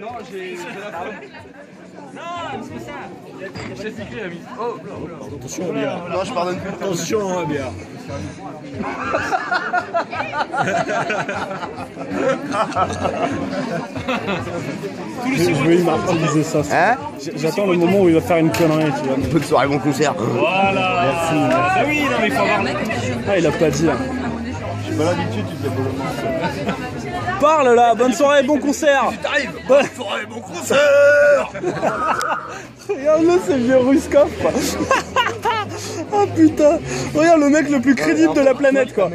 Non, j'ai Non, c'est ça J'ai piqué, ami. Oh, Attention, bien. Non, je pardonne plus. Attention, hein, bien. Je je vais immortaliser ça. Hein J'attends le moment où il va faire une connerie. Tu vois. Bonne soirée, bon concert. Voilà Merci. Ah oui, non mais il faut avoir... Ah, il a pas dit. hein. J'ai pas l'habitude, tu fais pas Parle là, bonne soirée, bon concert. Bonne soirée, bon concert Regarde-le, c'est le vieux Ruskov quoi. Ah putain, regarde le mec le plus crédible de la planète quoi.